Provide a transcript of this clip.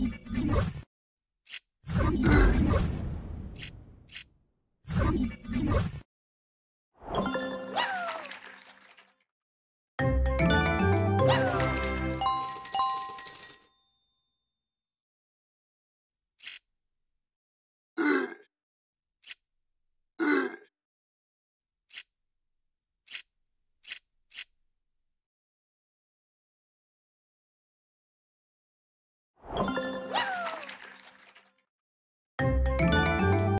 なっ!